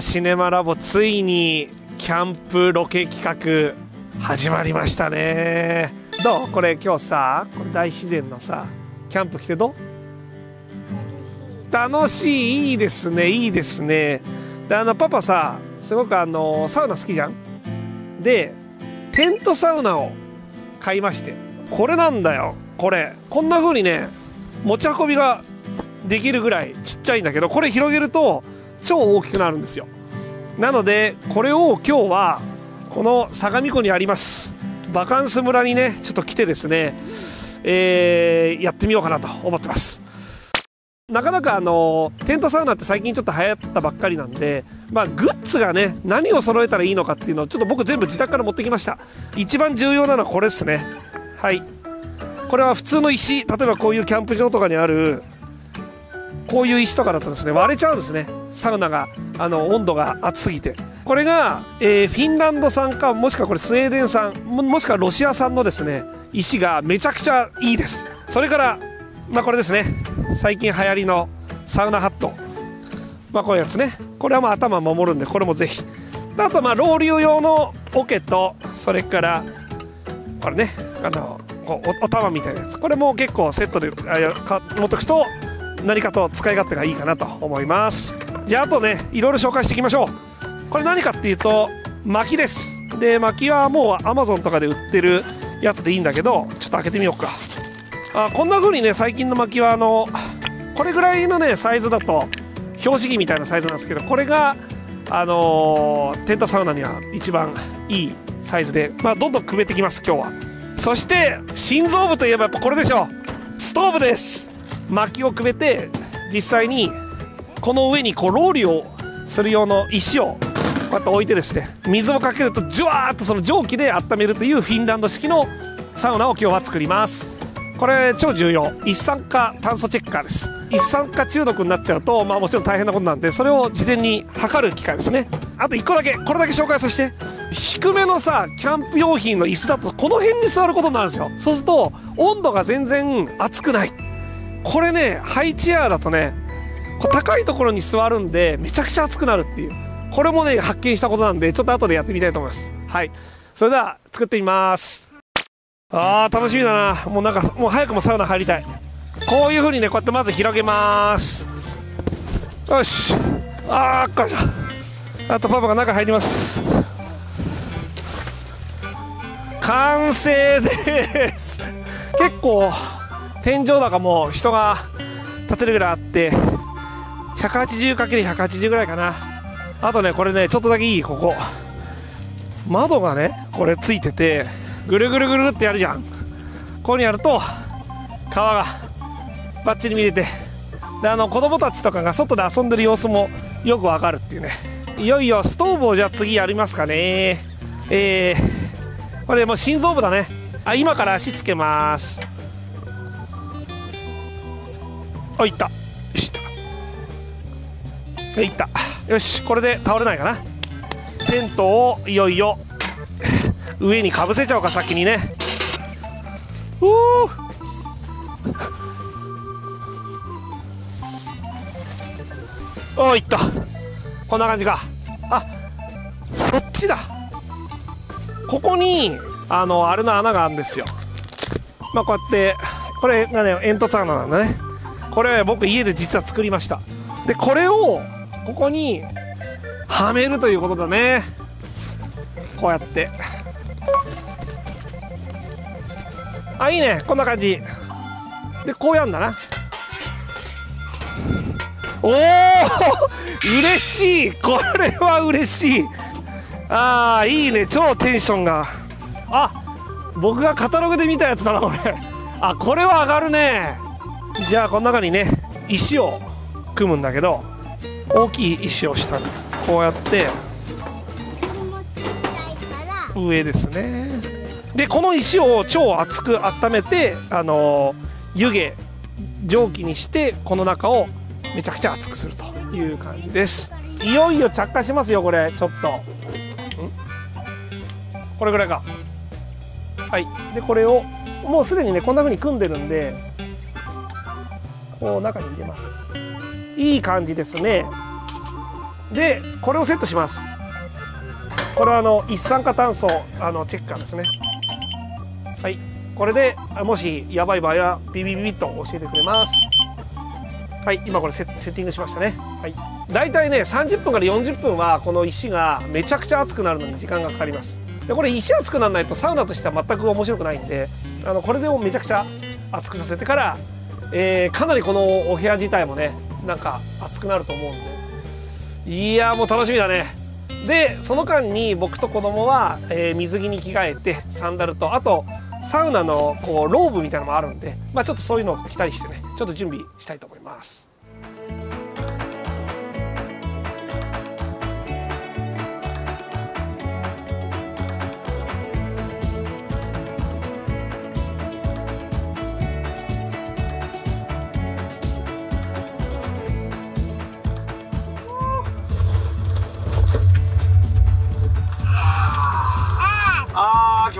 シネマラボついにキャンプロケ企画始まりましたね。どう？これ今日さこれ大自然のさキャンプ来てどう？楽しい。いいですね。いいですね。であのパパさすごくあのサウナ好きじゃん？でテントサウナを買いましてこれなんだよ。これ。こんな風にね持ち運びができるぐらいちっちゃいんだけどこれ広げると超大きくなるんですよ。なのでこれを今日はこの相模湖にあります。バカンス村にねちょっと来てですね、えー、やってみようかなと思ってます。なかなかあのテントサウナって最近ちょっと流行ったばっかりなんで、まあ、グッズがね何を揃えたらいいのかっていうのをちょっと僕全部自宅から持ってきました。一番重要なのはこれですね。はい。これは普通の石。例えばこういうキャンプ場とかにあるこういう石とかだとですね割れちゃうんですね。サウナがあの温度が熱すぎて。これが、えー、フィンランド産かもしくはこれスウェーデン産もしくはロシア産のですね石がめちゃくちゃいいです。それからまあこれですね。最近流行りのサウナハット。まあこういうやつね。これはまあ頭守るんでこれもぜひ。あとまあロウリュ用の桶とそれからこれね。あのこうお玉みたいなやつ。これも結構セットで持ってくと何かと使い勝手がいいかなと思います。じゃああとねいろいろ紹介していきましょう。これ何かっていうと薪です。で薪はもう Amazon とかで売ってるやつでいいんだけどちょっと開けてみようか。あこんな風にね最近の薪はあのこれぐらいのねサイズだと標識みたいなサイズなんですけどこれがあのー、テントサウナには一番いいサイズで、まあ、どんどんくべてきます今日は。そして心臓部といえばやっぱこれでしょストーブです。薪をくべて実際にこの上にこうローリュをする用の石をこうやって置いてですね水をかけるとジュワーッとその蒸気で温めるというフィンランド式のサウナを今日は作ります。これ超重要。一酸化炭素チェッカーです。一酸化中毒になっちゃうとまあもちろん大変なことなんでそれを事前に測る機械ですね。あと1個だけこれだけ紹介させて。低めのさキャンプ用品の椅子だとこの辺に座ることになるんですよ。そうすると温度が全然熱くない。これねハイチェアだとね高いところに座るんでめちゃくちゃ熱くなるっていう。これもね発見したことなんでちょっと後でやってみたいと思います。はい。それでは作ってみます。あー楽しみだな。もうなんかもう早くもサウナ入りたい。こういう風にねこうやってまず広げます。よし。あーっかしあとパパが中入ります。完成です。結構天井高も人が立てるぐらいあって 180×180 ぐらいかな。あとねこれねちょっとだけいいここ。窓がねこれついててぐるぐるぐるってやるじゃん。ここにやると川がバッチリ見れてであの子供たちとかが外で遊んでる様子もよくわかるっていうね。いよいよストーブをじゃあ次やりますかね。えー、これもう心臓部だね。あ今から足つけます。あいった。よしいった。よしこれで倒れないかな。テントをいよいよ上にかぶせちゃおうか先にね。おおいった。こんな感じか。あそっちだ。ここにあのあれの穴があるんですよ。まあこうやってこれがね煙突穴なんだね。これ僕家で実は作りました。でこれをここにはめるということだね。こうやって。あいいね。こんな感じ。でこうやんだな。おお 嬉しい。これは嬉しい。ああいいね。超テンションが。あ僕がカタログで見たやつだなこれ。あこれは上がるね。じゃあこの中にね石を組むんだけど大きい石を下にこうやって上ですね。でこの石を超熱く温めてあの湯気蒸気にしてこの中をめちゃくちゃ熱くするという感じです。いよいよ着火しますよこれちょっと。これぐらいか。はい。でこれをもうすでにねこんな風に組んでるんでこう中に入れます。いい感じですね。でこれをセットします。これはあの一酸化炭素あのチェッカーですね。はい。これでもしやばい場合はビビビビッと教えてくれます。はい。今これセセッティングしましたね。はい。大体ね30分から40分はこの石がめちゃくちゃ熱くなるのに時間がかかります。でこれ石熱くならないとサウナとしては全く面白くないんであのこれでもめちゃくちゃ熱くさせてから、えー、かなりこのお部屋自体もねなんか暑くなると思うんでいやもう楽しみだねでその間に僕と子供は、えー、水着に着替えてサンダルとあとサウナのこうローブみたいなのもあるんで、まあ、ちょっとそういうのを着たりしてねちょっと準備したいと思います。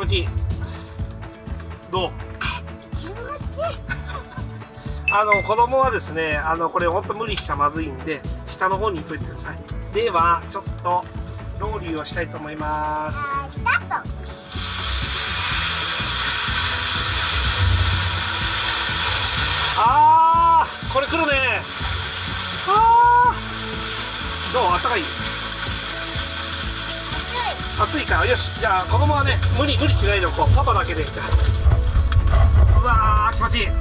ちいいどう？気持ちいいあの子供はですねあのこれほんと無理しちゃまずいんで下の方にいといてください。ではちょっとロウリュをしたいと思います。スタート。あーこれ来るね。あー。どう？あったかい暑いからよしじゃあ子供はね無理無理しないでこうパパだけでじゃあうわー気持ちいい。うわ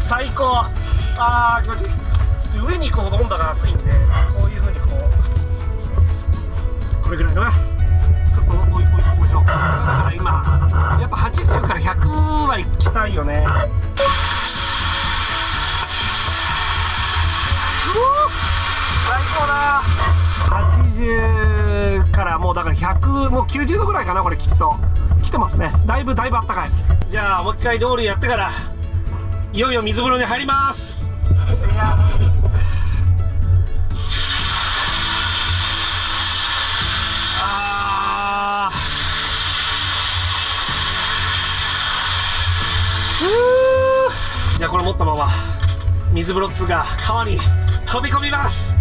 最高あー気持ちいい。上にこう温度が暑いん。でこういうふうにこうこれぐらいかなちょっと置い置いときましょうだから今やっぱ80から100は行きたいよね最高だ80だから100もう90度ぐらいかなこれきっと。来てますね。だいぶだいぶあったかい。じゃあもう一回ロールやってからいよいよ水風呂に入ります。あじゃあこれ持ったまま水風呂っつうか川に飛び込みます。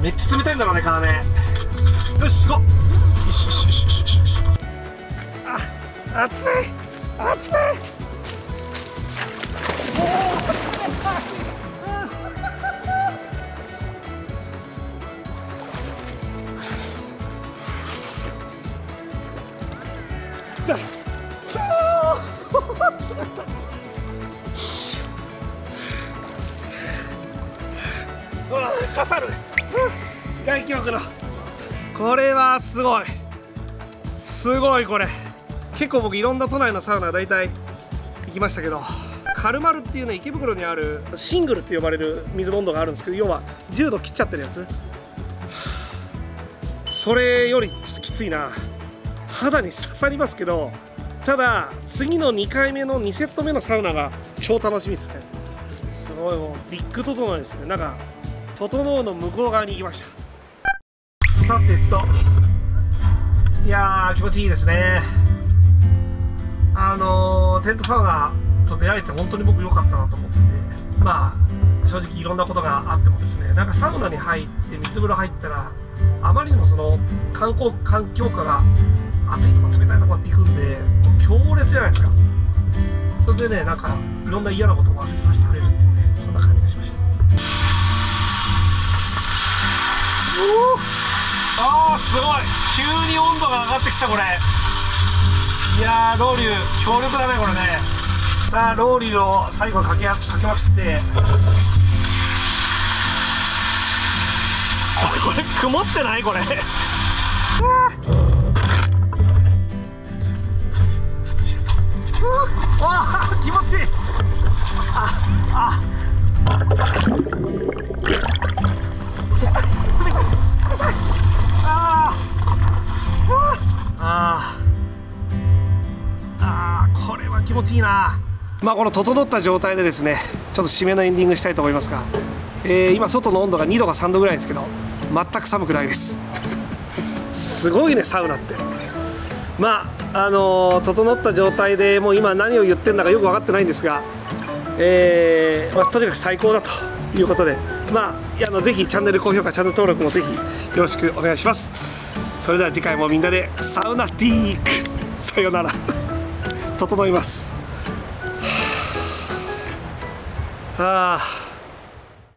めっちゃ冷たいんだろうね川ね。よし行こう。あ熱い。熱い。だ冷たい。うわ刺さる外気浴のこれはすごい。すごいこれ。結構僕いろんな都内のサウナ大体行きましたけどカルマルっていうね池袋にあるシングルって呼ばれる水の温度があるんですけど要は10度切っちゃってるやつ。それよりちょっときついな。肌に刺さりますけどただ次の2回目の2セット目のサウナが超楽しみですね。すごいもうビッグ整いですね。なんか整うの向こう側に行きました。さてと。いやー気持ちいいですね。あのー、テントサウナと出会えて本当に僕良かったなと思ってて。まあ正直いろんなことがあってもですね。なんかサウナに入って水風呂入ったらあまりにもその観光環境下が暑いとか冷たいとかって行くんで強烈じゃないですか。それでねなんかいろんな嫌なことを忘れさせてくれるっていうねそんな感じがしました。ああすごい。急に温度が上がってきたこれ。いやーロウリュ強力だねこれね。さあロウリュを最後かけかけまして。これ曇ってないこれ。わあ気持ちいい。ああ。気持ちいいな。まあこの整った状態でですねちょっと締めのエンディングしたいと思いますが、えー、今外の温度が2度か3度ぐらいですけど全く寒くないです。すごいねサウナって。まああのー、整った状態でもう今何を言ってるんだかよく分かってないんですが、えーまあ、とにかく最高だということで。まああのぜひチャンネル高評価チャンネル登録もぜひよろしくお願いします。それでは次回もみんなでサウナティーク。さようなら。整います。はあ。